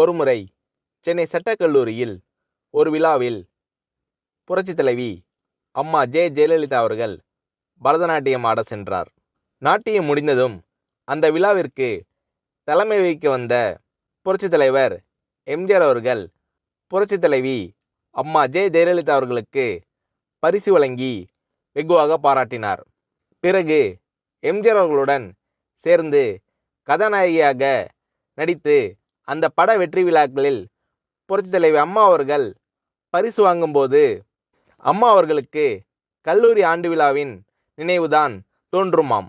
ஒருமுறை சென்னை சட்டக்கல்லூரியில் ஒரு விழாவில் புரட்சி தலைவி அம்மா ஜே. ஜெயலலிதா அவர்கள் பரதநாட்டியம் ஆட சென்றார். நாட்டியம் முடிந்ததும் அந்த விழாவிற்கு தலைமை வகிக்க வந்த புரட்சி தலைவர் எம்ஜிஆர் அவர்கள் புரட்சி தலைவி அம்மா ஜே. ஜெயலலிதா அவர்களுக்கு பரிசு வழங்கி வெகுவாக பாராட்டினார். பிறகு எம்ஜிஆர் அவர்களுடன் சேர்ந்து கதாநாயகியாக நடித்து அந்த பட வெற்றி விழாக்களில் புரட்சி தலைவி அம்மா அவர்கள் பரிசு வாங்கும்போது அம்மா அவர்களுக்கு கல்லூரி ஆண்டு விழாவின் நினைவுதான் தோன்றுமாம்.